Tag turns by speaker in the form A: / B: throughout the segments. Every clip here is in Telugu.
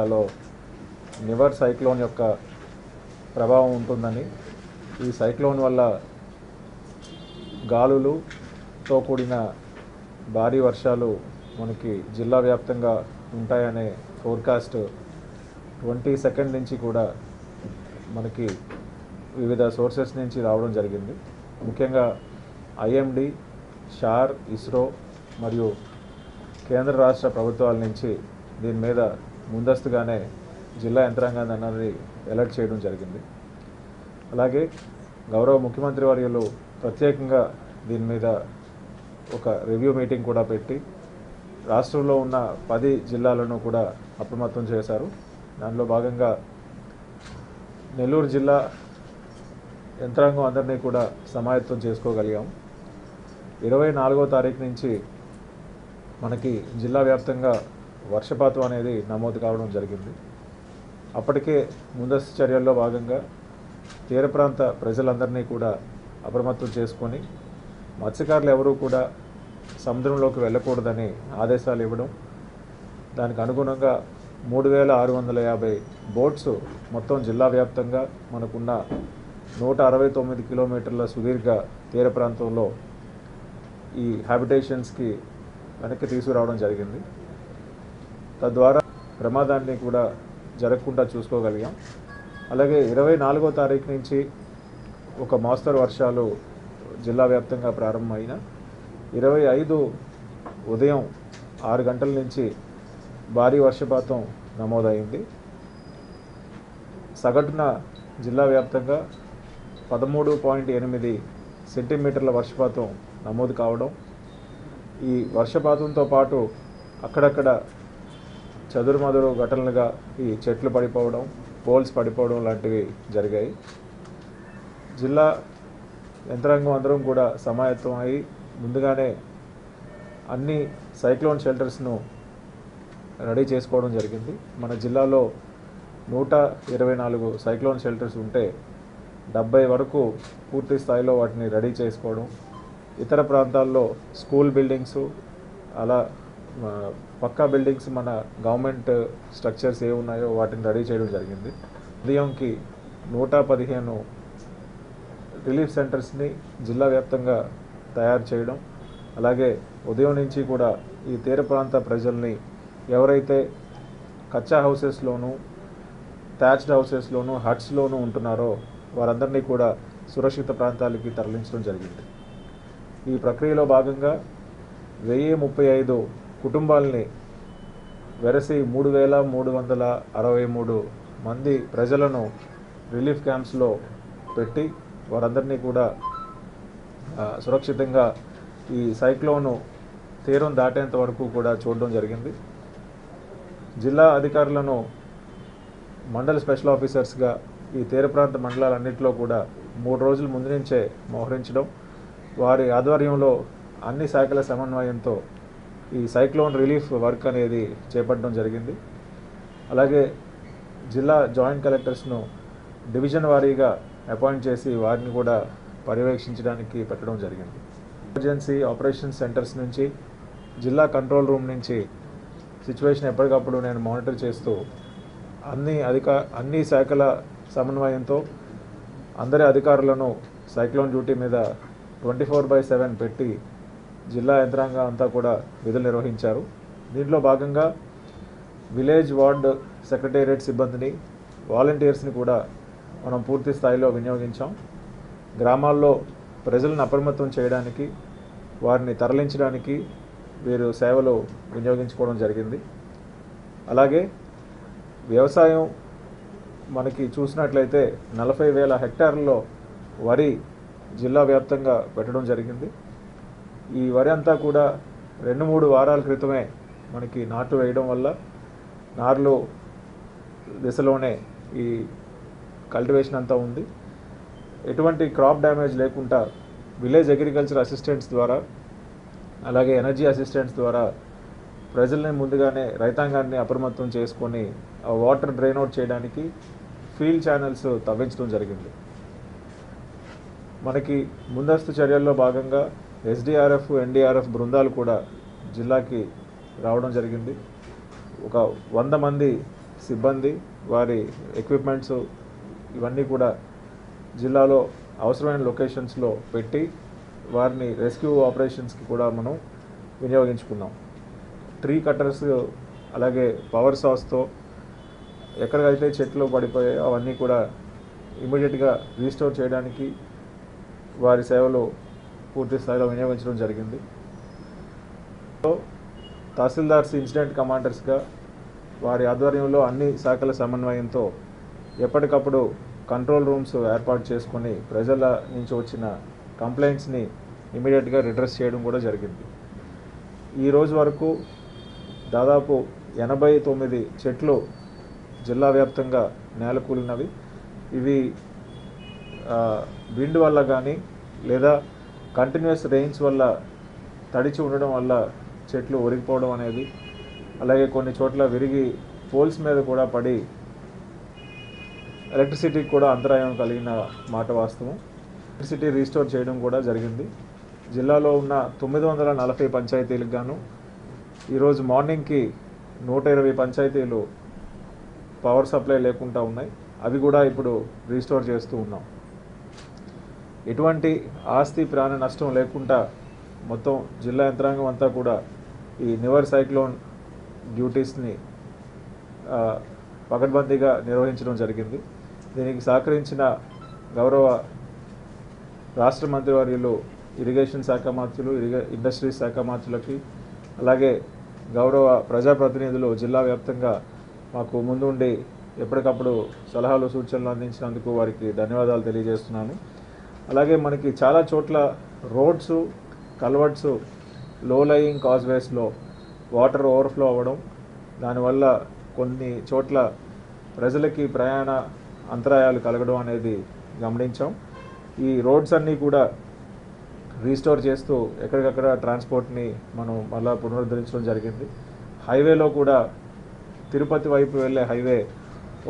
A: జిల్లాలో నివర్ సైక్లోన్ యొక్క ప్రభావం ఉంటుందని ఈ సైక్లోన్ వల్ల గాలులుతో కూడిన భారీ వర్షాలు మనకి జిల్లా వ్యాప్తంగా ఉంటాయనే ఫోర్కాస్ట్ ట్వంటీ సెకండ్ నుంచి కూడా మనకి వివిధ సోర్సెస్ నుంచి రావడం జరిగింది. ముఖ్యంగా ఐఎండి షార్ ఇస్రో మరియు కేంద్ర రాష్ట్ర ప్రభుత్వాల నుంచి దీని మీద ముందస్తుగానే జిల్లా యంత్రాంగాన్ని అన్నది అలర్ట్ చేయడం జరిగింది. అలాగే గౌరవ ముఖ్యమంత్రి వర్యులు ప్రత్యేకంగా దీని మీద ఒక రివ్యూ మీటింగ్ కూడా పెట్టి రాష్ట్రంలో ఉన్న పది జిల్లాలను కూడా అప్రమత్తం చేశారు. దానిలో భాగంగా నెల్లూరు జిల్లా యంత్రాంగం అందరినీ కూడా సమాయత్తం చేసుకోగలిగాం. ఇరవై నాలుగో తారీఖు నుంచి మనకి జిల్లా వ్యాప్తంగా వర్షపాతం అనేది నమోదు కావడం జరిగింది. అప్పటికే ముందస్తు చర్యల్లో భాగంగా తీర ప్రాంత ప్రజలందరినీ కూడా అప్రమత్తం చేసుకొని మత్స్యకారులు ఎవరూ కూడా సముద్రంలోకి వెళ్ళకూడదని ఆదేశాలు ఇవ్వడం దానికి అనుగుణంగా మూడు వేల ఆరు వందల యాభై బోట్స్ మొత్తం జిల్లా వ్యాప్తంగా మనకున్న నూట అరవై తొమ్మిది కిలోమీటర్ల సుదీర్ఘ తీర ప్రాంతంలో ఈ హ్యాబిటేషన్స్కి వెనక్కి తీసుకురావడం జరిగింది. తద్వారా ప్రమాదాన్ని కూడా జరగకుండా చూసుకోగలిగాం. అలాగే ఇరవై నాలుగో తారీఖు నుంచి ఒక మోస్తరు వర్షాలు జిల్లా వ్యాప్తంగా ప్రారంభమైన ఇరవై ఐదు ఉదయం ఆరు గంటల నుంచి భారీ వర్షపాతం నమోదైంది. సగటున జిల్లా వ్యాప్తంగా పదమూడు పాయింట్ ఎనిమిది సెంటీమీటర్ల వర్షపాతం నమోదు కావడం ఈ వర్షపాతంతో పాటు అక్కడక్కడ చదురుమదురు ఘటనలుగా ఈ చెట్లు పడిపోవడం పోల్స్ పడిపోవడం లాంటివి జరిగాయి. జిల్లా యంత్రాంగం అందరం కూడా సమాయత్తం అయి ముందుగానే అన్ని సైక్లోన్ షెల్టర్స్ను రెడీ చేసుకోవడం జరిగింది. మన జిల్లాలో నూట ఇరవై నాలుగు సైక్లోన్ షెల్టర్స్ ఉంటే డెబ్బై వరకు పూర్తి స్థాయిలో వాటిని రెడీ చేసుకోవడం ఇతర ప్రాంతాల్లో స్కూల్ బిల్డింగ్స్ అలా పక్కా బిల్డింగ్స్ మన గవర్నమెంట్ స్ట్రక్చర్స్ ఏ ఉన్నాయో వాటిని రెడీ చేయడం జరిగింది. ఉదయంకి నూట పదిహేను రిలీఫ్ సెంటర్స్ని జిల్లా వ్యాప్తంగా తయారు చేయడం అలాగే ఉదయం నుంచి కూడా ఈ తీర ప్రాంత ప్రజల్ని ఎవరైతే కచ్చా హౌసెస్లోను థ్యాచ్డ్ హౌసెస్లోను హట్స్లోనూ ఉంటున్నారో వారందరినీ కూడా సురక్షిత ప్రాంతాలకి తరలించడం జరిగింది. ఈ ప్రక్రియలో భాగంగా వెయ్యి ముప్పై ఐదు కుటుంబాల్ని వెరసి మూడు వేల మూడు వందల అరవై మూడు మంది ప్రజలను రిలీఫ్ క్యాంప్స్లో పెట్టి వారందరినీ కూడా సురక్షితంగా ఈ సైక్లోను తీరం దాటేంత వరకు కూడా చూడడం జరిగింది. జిల్లా అధికారులను మండల స్పెషల్ ఆఫీసర్స్గా ఈ తీర ప్రాంత మండలాలన్నింటిలో కూడా మూడు రోజుల ముందు నుంచే మోహరించడం వారి ఆధ్వర్యంలో అన్ని శాఖల సమన్వయంతో ఈ సైక్లోన్ రిలీఫ్ వర్క్ అనేది చేపట్టడం జరిగింది. అలాగే జిల్లా జాయింట్ కలెక్టర్స్ను డివిజన్ వారీగా అపాయింట్ చేసి వారిని కూడా పర్యవేక్షించడానికి పెట్టడం జరిగింది. ఎమర్జెన్సీ ఆపరేషన్ సెంటర్స్ నుంచి జిల్లా కంట్రోల్ రూమ్ నుంచి సిచ్యువేషన్ ఎప్పటికప్పుడు నేను మానిటర్ చేస్తూ అన్ని అధిక అన్ని శాఖల సమన్వయంతో అందరి అధికారులను సైక్లోన్ డ్యూటీ మీద ట్వంటీ ఫోర్ బై సెవెన్ పెట్టి జిల్లా యంత్రాంగం అంతా కూడా విధులు నిర్వహించారు. దీంట్లో భాగంగా విలేజ్ వార్డ్ సెక్రటేరియట్ సిబ్బందిని వాలంటీర్స్ని కూడా మనం పూర్తి స్థాయిలో వినియోగించాం. గ్రామాల్లో ప్రజలను అప్రమత్తం చేయడానికి వారిని తరలించడానికి వీరు సేవలు వినియోగించుకోవడం జరిగింది. అలాగే వ్యవసాయం మనకి చూసినట్లయితే నలభై వేల హెక్టార్లలో వరి జిల్లా వ్యాప్తంగా పెట్టడం జరిగింది. ఈ వరి అంతా కూడా రెండు మూడు వారాల క్రితమే మనకి నాటు వేయడం వల్ల నార్లు దిశలోనే ఈ కల్టివేషన్ అంతా ఉంది. ఎటువంటి క్రాప్ డ్యామేజ్ లేకుండా విలేజ్ అగ్రికల్చర్ అసిస్టెంట్స్ ద్వారా అలాగే ఎనర్జీ అసిస్టెంట్స్ ద్వారా ప్రజల్ని ముందుగానే రైతాంగాన్ని అప్రమత్తం చేసుకొని ఆ వాటర్ డ్రైన్ అవుట్ చేయడానికి ఫీల్డ్ ఛానల్స్ తవ్వించడం జరిగింది. మనకి ముందస్తు చర్యల్లో భాగంగా ఎస్డిఆర్ఎఫ్ ఎన్డీఆర్ఎఫ్ బృందాలు కూడా జిల్లాకి రావడం జరిగింది. ఒక వంద మంది సిబ్బంది వారి ఎక్విప్మెంట్స్ ఇవన్నీ కూడా జిల్లాలో అవసరమైన లొకేషన్స్లో పెట్టి వారిని రెస్క్యూ ఆపరేషన్స్కి కూడా మనం వినియోగించుకున్నాం. ట్రీ కట్టర్స్ అలాగే పవర్ సాస్తో ఎక్కడికైతే చెట్లు పడిపోయాయో అవన్నీ కూడా ఇమీడియట్గా రీస్టోర్ చేయడానికి వారి సేవలు పూర్తి స్థాయిలో వినియోగించడం జరిగింది. సో తహసీల్దార్స్ ఇన్సిడెంట్ కమాండర్స్గా వారి ఆధ్వర్యంలో అన్ని శాఖల సమన్వయంతో ఎప్పటికప్పుడు కంట్రోల్ రూమ్స్ ఏర్పాటు చేసుకొని ప్రజల నుంచి వచ్చిన కంప్లైంట్స్ని ఇమీడియట్గా రిడ్రెస్ చేయడం కూడా జరిగింది. ఈరోజు వరకు దాదాపు ఎనభై తొమ్మిది చెట్లు జిల్లా వ్యాప్తంగా నేలకూలినవి. ఇవి విండ్ వల్ల కానీ లేదా కంటిన్యూస్ రెయిన్స్ వల్ల తడిచి ఉండడం వల్ల చెట్లు ఒరిగిపోవడం అనేది అలాగే కొన్ని చోట్ల విరిగి పోల్స్ మీద కూడా పడి ఎలక్ట్రిసిటీకి కూడా అంతరాయం కలిగిన మాట వాస్తవం. ఎలక్ట్రిసిటీ రీస్టోర్ చేయడం కూడా జరిగింది. జిల్లాలో ఉన్న తొమ్మిది వందల నలభై పంచాయతీలకు గాను ఈరోజు మార్నింగ్కి నూట ఇరవై పంచాయతీలు పవర్ సప్లై లేకుండా ఉన్నాయి. అవి కూడా ఇప్పుడు రీస్టోర్ చేస్తూ ఉన్నాం. ఎటువంటి ఆస్తి ప్రాణ నష్టం లేకుండా మొత్తం జిల్లా యంత్రాంగం అంతా కూడా ఈ నివర్ సైక్లోన్ డ్యూటీస్ని పకడ్బందీగా నిర్వహించడం జరిగింది. దీనికి సహకరించిన గౌరవ రాష్ట్ర మంత్రివర్యులు ఇరిగేషన్ శాఖ మంత్రులు ఇరిగే ఇండస్ట్రీస్ శాఖ మంత్రులకి అలాగే గౌరవ ప్రజాప్రతినిధులు జిల్లా వ్యాప్తంగా మాకు ముందుండి ఎప్పటికప్పుడు సలహాలు సూచనలు అందించినందుకు వారికి ధన్యవాదాలు తెలియజేస్తున్నాను. అలాగే మనకి చాలా చోట్ల రోడ్స్ కల్వర్ట్స్లో లయింగ్ కాజ్వేస్లో వాటర్ ఓవర్ఫ్లో అవ్వడం దానివల్ల కొన్ని చోట్ల ప్రజలకి ప్రయాణ అంతరాయాలు కలగడం అనేది గమనించాం. ఈ రోడ్స్ అన్నీ కూడా రీస్టోర్ చేస్తూ ఎక్కడికక్కడ ట్రాన్స్పోర్ట్ని మనం మళ్ళా పునరుద్ధరించడం జరిగింది. హైవేలో కూడా తిరుపతి వైపు వెళ్ళే హైవే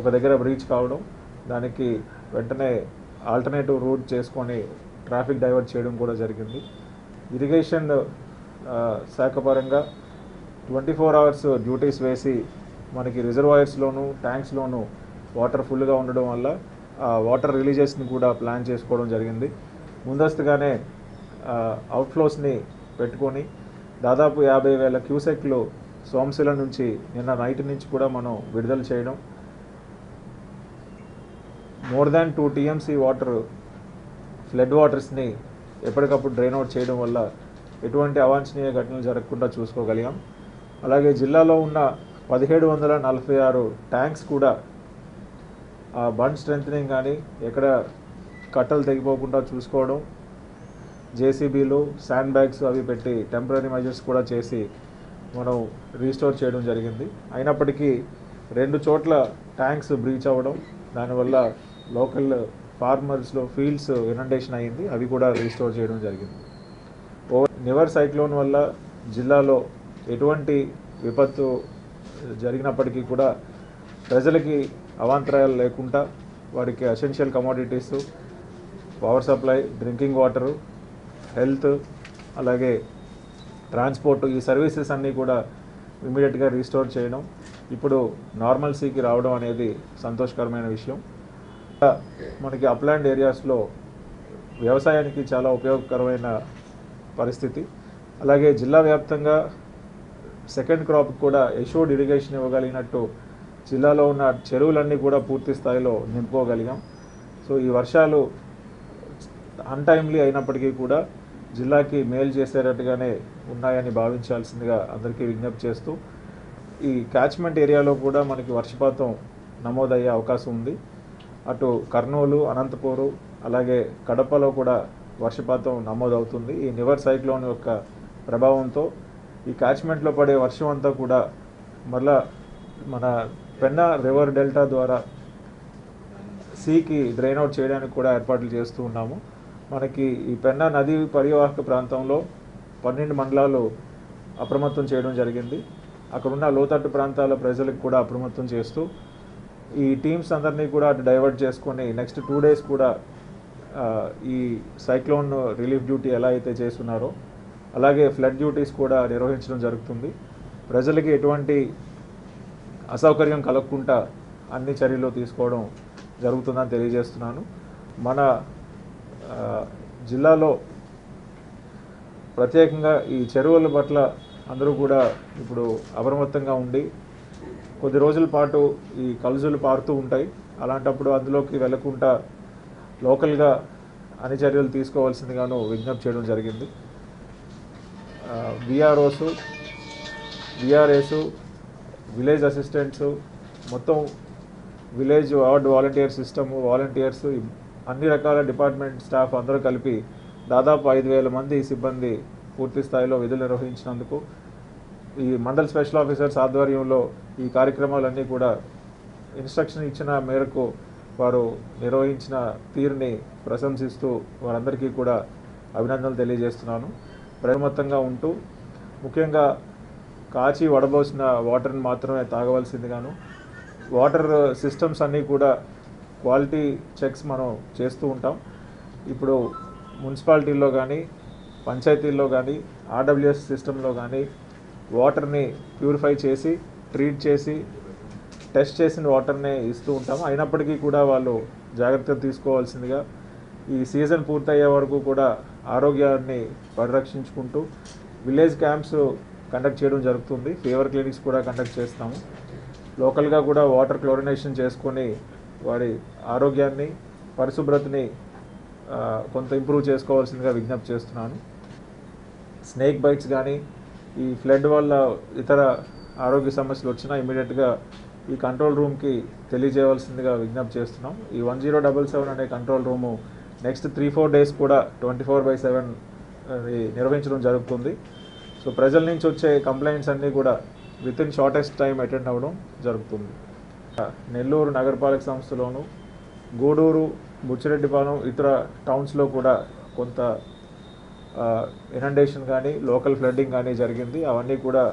A: ఒక దగ్గర బ్రీచ్ కావడం దానికి వెంటనే ఆల్టర్నేటివ్ రూట్ చేసుకొని ట్రాఫిక్ డైవర్ట్ చేయడం కూడా జరిగింది. ఇరిగేషన్ శాఖ పరంగా ట్వంటీ ఫోర్ అవర్స్ డ్యూటీస్ వేసి మనకి రిజర్వాయర్స్లోను ట్యాంక్స్లోను వాటర్ ఫుల్గా ఉండడం వల్ల ఆ వాటర్ రిలీజెస్ని కూడా ప్లాన్ చేసుకోవడం జరిగింది. ముందస్తుగానే అవుట్ఫ్లోస్ని పెట్టుకొని దాదాపు యాభై వేల క్యూసెక్లు సోమశిల నుంచి నిన్న నైట్ నుంచి కూడా మనం విడుదల చేయడం more than two TMC water flood వాటర్స్ని ఎప్పటికప్పుడు డ్రైన్ అవుట్ చేయడం వల్ల ఎటువంటి అవాంఛనీయ ఘటనలు జరగకుండా చూసుకోగలిగాం. అలాగే జిల్లాలో ఉన్న పదిహేడు వందల నలభై ఆరు ట్యాంక్స్ కూడా ఆ బండ్ స్ట్రెంథనింగ్ కానీ ఎక్కడ కట్టలు తెగిపోకుండా చూసుకోవడం జేసీబీలు శాండ్ బ్యాగ్స్ అవి పెట్టి టెంపరీ మెజర్స్ కూడా చేసి మనం రీస్టోర్ చేయడం జరిగింది. అయినప్పటికీ రెండు చోట్ల ట్యాంక్స్ బ్రీచ్ అవ్వడం దానివల్ల లోకల్ ఫార్మర్స్లో ఫీల్డ్స్ ఇనండేషన్ అయ్యింది. అవి కూడా రీస్టోర్ చేయడం జరిగింది. ఓ నివర్ సైక్లోన్ వల్ల జిల్లాలో ఎటువంటి విపత్తు జరిగినప్పటికీ కూడా ప్రజలకి అవాంతరాయాలు లేకుండా వారికి essential commodities power supply drinking water health అలాగే ట్రాన్స్పోర్ట్ ఈ సర్వీసెస్ అన్నీ కూడా ఇమీడియట్గా రీస్టోర్ చేయడం. ఇప్పుడు నార్మల్సీకి రావడం అనేది సంతోషకరమైన విషయం. మనకి అప్లాండ్ ఏరియాస్లో వ్యవసాయానికి చాలా ఉపయోగకరమైన పరిస్థితి. అలాగే జిల్లా వ్యాప్తంగా సెకండ్ క్రాప్ కూడా ఎషోడ్ ఇరిగేషన్ ఇవ్వగలిగినట్టు జిల్లాలో ఉన్న చెరువులన్నీ కూడా పూర్తి స్థాయిలో నింపుకోగలిగాం. సో ఈ వర్షాలు అన్టైమ్లీ అయినప్పటికీ కూడా జిల్లాకి మేలు చేసేటట్టుగానే ఉన్నాయని భావించాల్సిందిగా అందరికీ విజ్ఞప్తి చేస్తూ ఈ క్యాచ్మెంట్ ఏరియాలో కూడా మనకి వర్షపాతం నమోదయ్యే అవకాశం ఉంది. అటు కర్నూలు అనంతపూరు అలాగే కడపలో కూడా వర్షపాతం నమోదవుతుంది. ఈ నివర్ సైక్లోన్ యొక్క ప్రభావంతో ఈ క్యాచ్మెంట్లో పడే వర్షం అంతా కూడా మళ్ళా మన పెన్నా రివర్ డెల్టా ద్వారా సీకి డ్రైన్ అవుట్ చేయడానికి కూడా ఏర్పాట్లు చేస్తూ ఉన్నాము. మనకి ఈ పెన్నా నది పరివాహక ప్రాంతంలో పన్నెండు మండలాలు అప్రమత్తం చేయడం జరిగింది. అక్కడున్న లోతట్టు ప్రాంతాల ప్రజలకు కూడా అప్రమత్తం చేస్తూ ఈ టీమ్స్ అందరినీ కూడా అటు డైవర్ట్ చేసుకొని నెక్స్ట్ టూ డేస్ కూడా ఈ సైక్లోన్ రిలీఫ్ డ్యూటీ ఎలా అయితే చేస్తున్నారో అలాగే ఫ్లడ్ డ్యూటీస్ కూడా నిర్వహించడం జరుగుతుంది. ప్రజలకి ఎటువంటి అసౌకర్యం కలగకుండా అన్ని చర్యలు తీసుకోవడం జరుగుతుందని తెలియజేస్తున్నాను. మన జిల్లాలో ప్రత్యేకంగా ఈ చెరువుల పట్ల అందరూ కూడా ఇప్పుడు అప్రమత్తంగా ఉండి కొద్ది రోజుల పాటు ఈ కలుజులు పారుతూ ఉంటాయి. అలాంటప్పుడు అందులోకి వెళ్ళకుండా లోకల్గా అన్ని చర్యలు తీసుకోవాల్సిందిగాను విజ్ఞప్తి చేయడం జరిగింది. విఆర్ఓస్ విఆర్ఏస్ విలేజ్ అసిస్టెంట్స్ మొత్తం village ward volunteer system volunteers అన్ని రకాల డిపార్ట్మెంట్ స్టాఫ్ అందరూ కలిపి దాదాపు ఐదు వేల మంది సిబ్బంది పూర్తి స్థాయిలో విధులు నిర్వహించినందుకు ఈ మండల్ స్పెషల్ ఆఫీసర్స్ ఆధ్వర్యంలో ఈ కార్యక్రమాలన్నీ కూడా ఇన్స్ట్రక్షన్ ఇచ్చిన మేరకు వారు నిర్వహించిన తీరుని ప్రశంసిస్తూ వారందరికీ కూడా అభినందనలు తెలియజేస్తున్నాను. ప్రమత్తంగా ఉంటూ ముఖ్యంగా కాచి వడబోసిన వాటర్ని మాత్రమే తాగవలసిందిగాను వాటర్ సిస్టమ్స్ అన్నీ కూడా క్వాలిటీ చెక్స్ మనం చేస్తూ ఉంటాం. ఇప్పుడు మున్సిపాలిటీల్లో కానీ పంచాయతీల్లో కానీ ఆర్డబ్ల్యూఎస్ సిస్టంలో కానీ వాటర్ని ప్యూరిఫై చేసి ట్రీట్ చేసి టెస్ట్ చేసిన వాటర్నే ఇస్తూ ఉంటాము. అయినప్పటికీ కూడా వాళ్ళు జాగ్రత్తలు తీసుకోవాల్సిందిగా ఈ సీజన్ పూర్తయ్యే వరకు కూడా ఆరోగ్యాన్ని పరిరక్షించుకుంటూ విలేజ్ క్యాంప్స్ కండక్ట్ చేయడం జరుగుతుంది. ఫీవర్ క్లినిక్స్ కూడా కండక్ట్ చేస్తాము. లోకల్గా కూడా వాటర్ క్లోరినేషన్ చేసుకొని వారి ఆరోగ్యాన్ని పరిశుభ్రతని కొంత ఇంప్రూవ్ చేసుకోవాల్సిందిగా విజ్ఞప్తి చేస్తున్నాను. స్నేక్ బైట్స్ కానీ ఈ ఫ్లడ్ వల్ల ఇతర ఆరోగ్య సమస్యలు వచ్చినా ఇమీడియట్గా ఈ కంట్రోల్ రూమ్కి తెలియజేయవలసిందిగా విజ్ఞప్తి చేస్తున్నాం. ఈ వన్ జీరో డబల్ సెవెన్ అనే control room next three four days కూడా ట్వంటీ ఫోర్ బై సెవెన్ నిర్వహించడం జరుగుతుంది. సో ప్రజల నుంచి వచ్చే కంప్లైంట్స్ అన్నీ కూడా within shortest time attend అవ్వడం జరుగుతుంది. నెల్లూరు నగరపాలక సంస్థలోను గూడూరు బుచ్చిరెడ్డిపాలెం ఇతర టౌన్స్లో కూడా కొంత ఇనండేషన్ కానీ లోకల్ ఫ్లడ్డింగ్ కానీ జరిగింది. అవన్నీ కూడా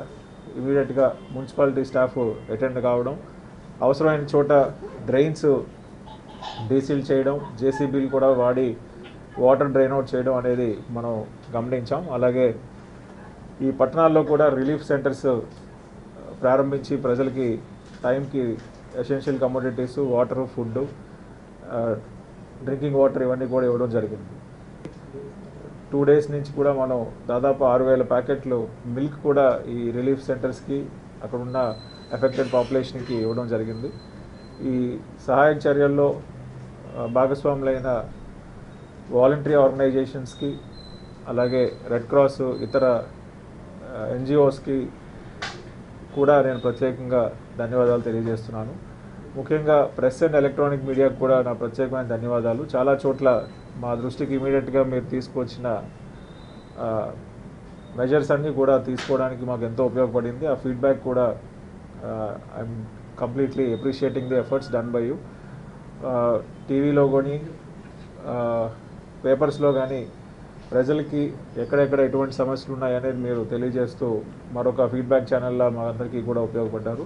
A: ఇమీడియట్గా మున్సిపాలిటీ స్టాఫ్ అటెండ్ కావడం. అవసరమైన చోట డ్రైన్స్ డీసీల్ చేయడం జేసీబీలు కూడా వాడి వాటర్ డ్రైన్ అవుట్ చేయడం అనేది మనం గమనించాం. అలాగే ఈ పట్టణాల్లో కూడా రిలీఫ్ సెంటర్స్ ప్రారంభించి ప్రజలకి టైంకి essential commodities water food drinking water ఇవన్నీ కూడా ఇవ్వడం జరిగింది. టూ డేస్ నుంచి కూడా మనం దాదాపు ఆరు వేల ప్యాకెట్లు మిల్క్ కూడా ఈ రిలీఫ్ సెంటర్స్కి అక్కడ ఉన్న ఎఫెక్టెడ్ పాపులేషన్కి ఇవ్వడం జరిగింది. ఈ సహాయక చర్యల్లో భాగస్వాములైన వాలంటరీ ఆర్గనైజేషన్స్కి అలాగే రెడ్ క్రాస్ ఇతర ఎన్జిఓస్కి కూడా నేను ప్రత్యేకంగా ధన్యవాదాలు తెలియజేస్తున్నాను. ముఖ్యంగా ప్రెస్ అండ్ ఎలక్ట్రానిక్ మీడియాకు కూడా నా ప్రత్యేకమైన ధన్యవాదాలు. చాలా చోట్ల మా దృష్టికి ఇమీడియట్గా మీరు తీసుకొచ్చిన మెజర్స్ అన్నీ కూడా తీసుకోవడానికి మాకు ఎంతో ఉపయోగపడింది. ఆ ఫీడ్బ్యాక్ కూడా I'm completely appreciating the efforts done by you టీవీలో కానీ పేపర్స్లో కానీ ప్రజలకి ఎక్కడెక్కడ ఎటువంటి సమస్యలు ఉన్నాయనేది మీరు తెలియజేస్తూ మరొక ఫీడ్బ్యాక్ ఛానల్లా మా అందరికీ కూడా ఉపయోగపడ్డారు.